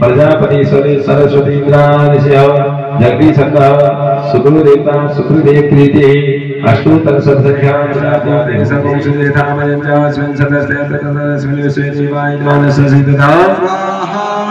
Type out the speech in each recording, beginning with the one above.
प्रजापति सरस्वती जगदी सुगुरुदेवता सुगुरुदेव प्रीति अष्टोत्तर सत्संख्या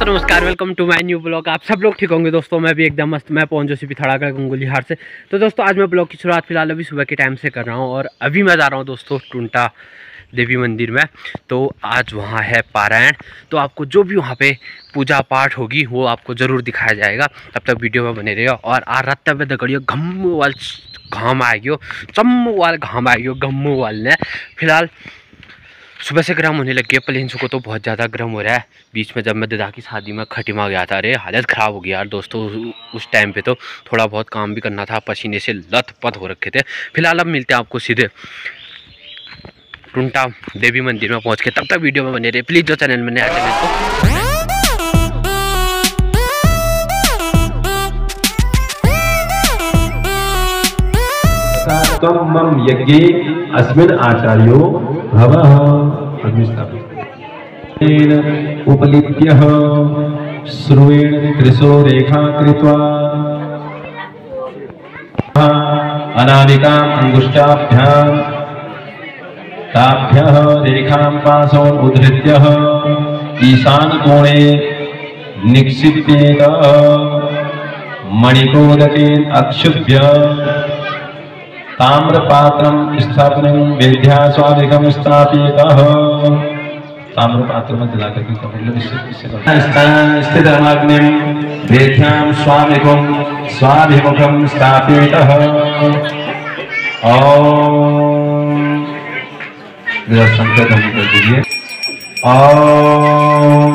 दोस्तों नमस्कार welcome to my new blog आप सब लोग ठीक होंगे दोस्तों, मैं भी एकदम मस्त, मैं पहुँच जोशी थड़ागढ़ गंगोली हार से। तो दोस्तों, आज मैं ब्लॉग की शुरुआत फ़िलहाल अभी सुबह के टाइम से कर रहा हूँ और अभी मैं जा रहा हूँ दोस्तों टुंटा देवी मंदिर में। तो आज वहाँ है पारायण। तो आपको जो भी वहाँ पे पूजा पाठ होगी, वो आपको ज़रूर दिखाया जाएगा। तब तक वीडियो में बने रहिए और आ रत्ता पे दगड़ियो घम वाल घाम आ गयो चम वाल घाम आ गयो गम वाल ने। फ़िलहाल सुबह से गर्म होने लग गया प्लेन्स को तो बहुत ज़्यादा गर्म हो रहा है। बीच में जब मैं दादा की शादी में खटिमा गया था, अरे हालत ख़राब हो गया यार दोस्तों, उस टाइम पे तो थोड़ा बहुत काम भी करना था, पसीने से लत पत हो रखे थे। फ़िलहाल अब मिलते हैं आपको सीधे टुंटा देवी मंदिर में पहुँच के। तब तक वीडियो में बने रहे प्लीज़ जो चैनल में नया चैनल को। यज्ञे अस्मिन् आचार्यो भवः श्रुवेण त्रिशो रेखा कृत्वा अनामिकाम् अङ्गुष्ठाभ्यां ताभ्यः रेखां ईशानकोणे निक्षिप्येत मणिकोदकेन अक्षुभ्य ताम्रपात्रं स्थापनं वेद्या स्थापितः ताम्रपात्र में जला करके कमल स्थितमग्निं वेद्यां स्वामिकं स्वाभिमुखं स्थापितः ओम। हम कर दीजिए। ओम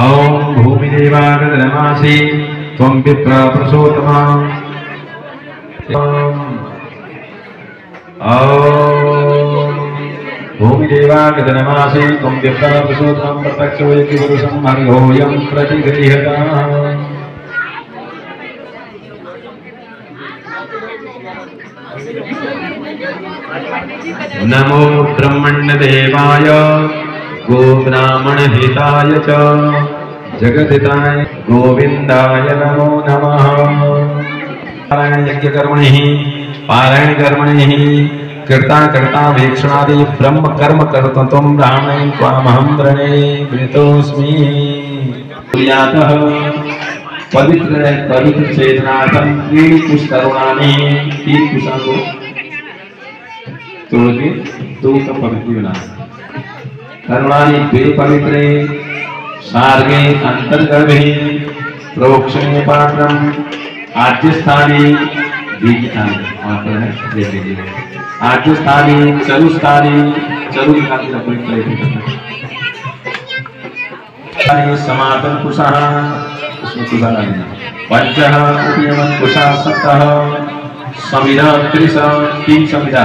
ॐ भूमिदेवागतनमासि त्वं विप्रापुषोत्तमा भूमिदेवागतनमासि त्वं विप्रापुषोत्तमं प्रत्यक्षो पुरुषं मनुभोयं प्रतिगृह्यता नमो ब्रह्मण्यदेवाय गोब्राह्मणहिताय च। जगदिताय गोविन्दाय नमो नमः। पारायण यज्ञकर्मणिः पारायणकर्मणिः कृता कृता वीक्षणादि ब्रह्म कर्म कर्तुं त्वं ब्राह्मणे त्वामहं वृणे वृतोऽस्मि कुर्यातः पवित्र पवित्र चेतनार्थं त्रीणि कुशकरुणानि तीन तोड़ के दो का पवित्र बना करुणानि द्वे पवित्रे सार्गे अंतर्गर्भे प्रोक्षणे पात्रम, आद्यस्थानी बीजस्थानी वहाँ पर है दे दीजिए आद्यस्थानी, चरुस्थानी चरु निकाल के प्लेट में स्थानी समापन कुशः उसमें कुशा लगना पंचः उपयमन कुशा सप्तः समिधा त्रिश तीन समिधा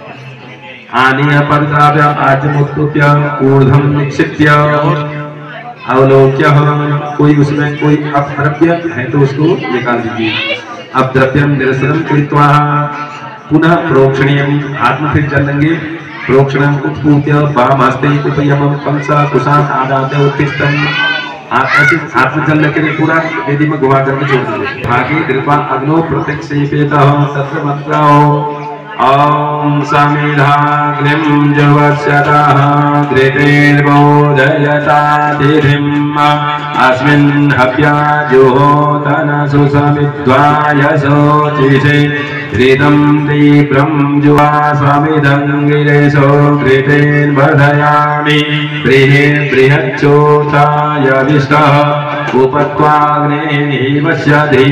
आनीय पवित्राभ्याम आज्यम उत्कूप्य ऊर्धम निक्षिप्य। अवलोक्य, कोई उसमें कोई अपद्रव्य है तो उसको निकाल दीजिए। अपद्रव्यम निरसनम कृत्वा पुनः प्रोक्षणीयम हाथ में फिर चल लेंगे। प्रोक्षणम उत्पूत्य हस्ते पंसा आदाते उत्तिष्ठम पूरा वेदी में करके छोड़ दीजिए। कृपा अग्नो प्रत्यक्ष तत्र ॐ समिधाग्निं जुवस्यतः घृतेर्बोधयतातिथिम् अस्मिन् हव्याजुहोदनसु समित्वायशोचिषे त्रितं दीप्रं जुवा समिधं गिरीशो घृतेर्बयामि ब्रिहेर्बृहचोषाय दिष्टः उपत्वाग्निः वश्यधि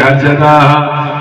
हर्षतः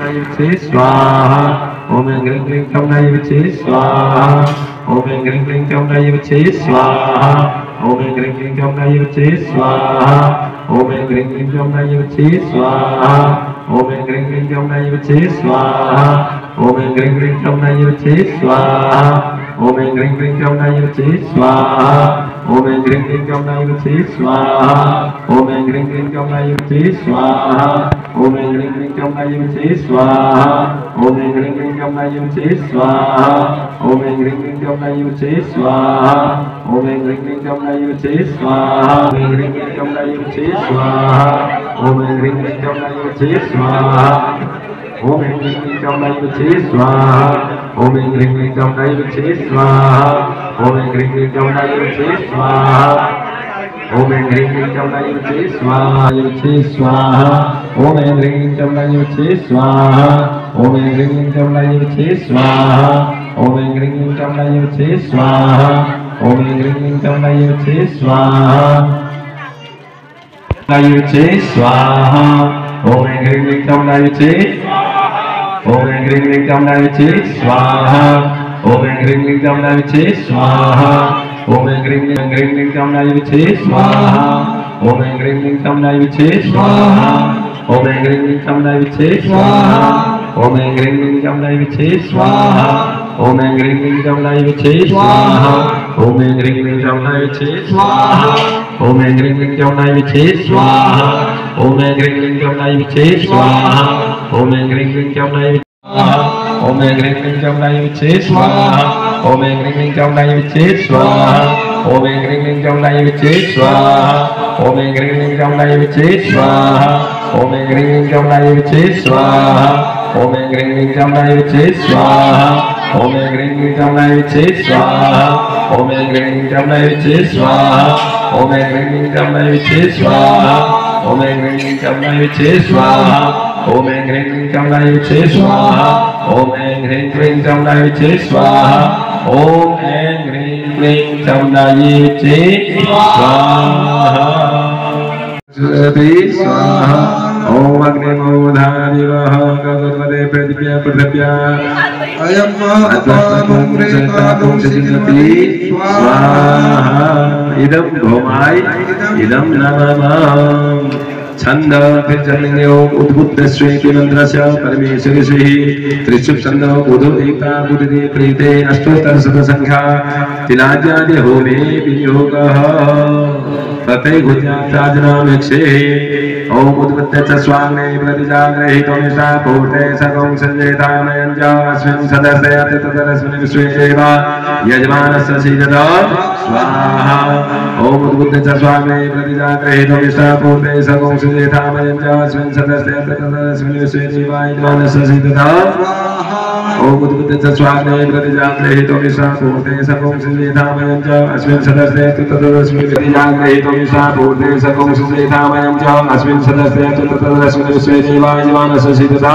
Om nay vị trí swaha ôm em ring ring trong nay vị trí swaha ôm em ring ring trong nay vị trí swaha ôm em ring ring trong nay vị trí swaha ôm em ring ring trong nay vị trí swaha ôm em ring ring trong nay vị trí swaha ôm em ring ring trong nay vị trí swaha कमलायुचे स्वाहा ओम ग्रीं ग्रीं कमलायुचे स्वाहा ओम ग्रीं ग्रीं कमलायुचे स्वाहा ओम ग्रीं ग्रीं कमलायुचे स्वाहा ओम ग्रीं ग्रीं कमलायुचे स्वाहा ओम ग्रीं ग्रीं कमलायुचे स्वाहा ओम ग्रीं ग्रीं कमलायुचे स्वाहा ओम ग्रीं ग्रीं कमलायुचे स्वाहा ओम ग्रीं ग्रीं कमलायुचे स्वाहा ओम ग्रीं ग्रीं चौनाई विषे स्वाहा ओम ग्रीं ग्रीं चौनाई विषे स्वाहा ओम ग्रीं ग्रीं चौनाई विषे स्वाहा विषे स्वाहा ओम ग्रीं ग्रीं चौनाई विषे स्वाहा ओम ग्रीं ग्रीं चौनाई विषे स्वाहा ओम ग्रीं ग्रीं चौनाई विषे स्वाहा ओम ग्रीं ग्रीं चौनाई विषे स्वाहा Nayu Chi Swaha Om Green Green Tom Nayu Chi Swaha ओम ऐं ओम ऐं ग्रीं स्वाहा ओम ऐं ग्रीं ग्रीं स्वाहा स्वाहा ओम ऐं ग्रीं ग्रीं चवंदा आहियूं ओम ऐं ग्रीं ग्रीं चवंदा आहियूं छे स्वाहा ओम ऐं ग्रीं ग्रीं चवंदा आहियूं छे स्वाहा ओम ऐं ग्रीं ग्रीं चवंदा आहियूं छे स्वाहा ओम ऐं ग्रीं ग्रीं चवंदा आहियूं छे स्वाहा ओम ऐं ग्रीं ग्रीं चवंदा आहियूं छे स्वाहा ओम ऐं ग्रीं ग्रीं चवंदा आहियूं छे स्वाहा ओम ऐं ग्रीं ग्रीं चवंदा आहियूं छे स्वाहा ओम ऐं ग्रीं ग्रीं चवंदा आहियूं छे स्वाहा ओम ऐं ग्रीं ग्रीं चवंदा आहियूं छे स्वाहा ओम ऐं ह्रीं कमलायुचे स्वाहा ओम ऐं ह्रीं कमलायुचे स्वाहा ॐ ऐं ह्रीं क्लीं चे स्वाहा ॐ ऐं ह्रीं क्लीं कमलायुचे स्वाहा स्वाहा ॐ अग्निमोधारिवः गगनपदे पृथिव्या पृथिव्या अयं महात्मानुमृतानुचिनति स्वाहा इदं भौमाय इदं नमः छंदुद्भुतश्रेतिमंत्रस्य परमेश्वरिषिः त्रिशुप् छन्दः बुधो एकता बुधिदे प्रीते अष्टोत्तरशतसङ्ख्या तिलाज्यादि होमे विनियोगः प्रत्येक गुजराताजनामेक्षे ओम उद्वत्ते च स्वांगे प्रतिजाग्रहितोमिषा पूर्ते सकं सञ्जेतामयञ्जास्मिन् सदस्य अतितरस्मिन् विश्वे देवा यजमानस्य सीदता स्वाहा। ॐ उद्बुद्ध च स्वामे प्रतिजाग्रहीतमिष्टापूर्ते सगुं सुजेथामयं च अस्मिन् सदस्ते तदस्मिन् विश्वे जीवायमानस्य सिद्धता। ॐ उद्बुद्ध च स्वामे प्रतिजाग्रहीतमिष्टापूर्ते सगुं सुजेथामयं च अस्मिन् सदस्ते तदस्मिन् प्रतिजाग्रहीतमिष्टापूर्ते सगुं सुजेथामयं च अस्मिन् सदस्ते तदस्मिन् विश्वे जीवायमानस्य सिद्धता।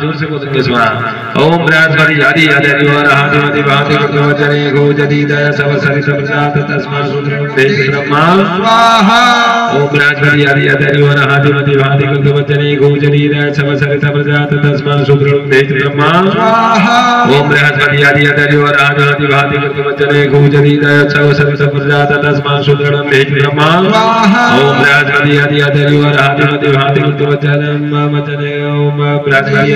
ज़ोर से बोलेंगे स्वाहा ओम बृहस्पति आदि और आदि भाति वचने गो जदि दया सब सरित प्रजात तस्मात् भेद ब्रह्मा स्वाहा ओम बृहस्पति आदि और आदि भाति वचने गो जदि दया सब सरित प्रजात तस्मात् भेद ब्रह्मा स्वाहा ओम बृहस्पति आदि और आदि भाति वचने गो जदि दया सब सरित प्रजात तस्मात् भेद ब्रह्मा ओम बृहस्पति आदि आदि और आदि भाति वचने वचने ओम बृहस्पति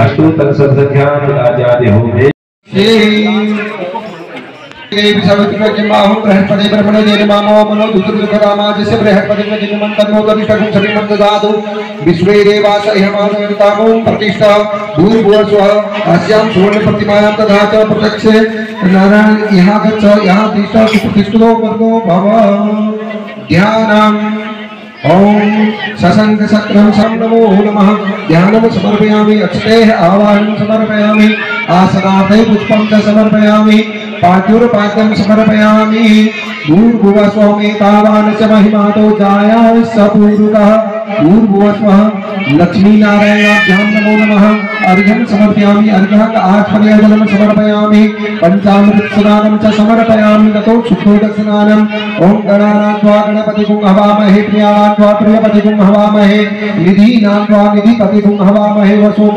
अष्टोत्तर संख्या राजादि होमे बाहु बृहस्पति ब्रह्मणे देन मनो दुर्दुर्ग रामाजस्य बृहस्पति तन्नो दविष्टकुं सविमं ददातु। विश्वे देवास इहमानवतामो प्रतिष्ठा भूर्भुवः अस्यां सुवर्ण तथा च प्रत्यक्षे। नारायण, यहाँ गच्छ, यहाँ तिष्ठ सुप्रतिष्ठितो वर्गो भव। ध्यानम्। ओम सशंक सक्रम सम नमो नमः। ध्यानं समर्पयामि, अक्षतेः आवाहनं समर्पयामि, आसनार्थे पुष्पं च समर्पयामि, पाद्युर्पाद्यं समर्पयामि। भूर्भुवः स्वामी तावान् च महिमातो जाया सपूरुकः भूर्भुवः स्वः लक्ष्मीनारायणाभ्यां नमो नमः। समर्पयामि, अर्घ्यः आत्मनिर्जलं समर्पयामि। पञ्चामृतस्नानं च समर्पयामि। ततो शुद्धोदकस्नानम् ॐ गणानात्वा गणपतिगुं हवामहे प्रियानात्वा प्रियपतिगुं हवामहे वसो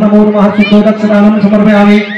नमो नमः। समर्पयामि।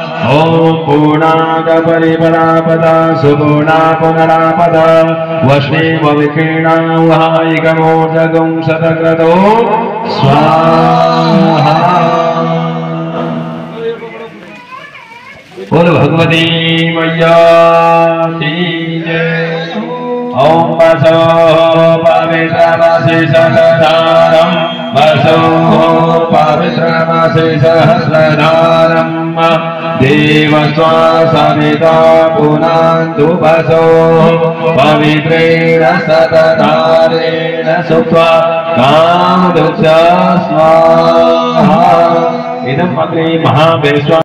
ॐ पूर्णादपरिपरापदा सुपूर्णा पुनरापदा वश्नेव विकीर्णा वहायिकमोर्जगुं शतक्रतो स्वाहा। बोल, भगवती मैया की जय। ॐ वसो पवित्रमसि सहस्रधारम् पवित्रमसि सहस्रधारम् देवस्वा पुनान्तु वसो पवित्रेण सतधारेण सुत्वा कामदुक्ष स्वाहा। इदम् अग्रे महावेश्वा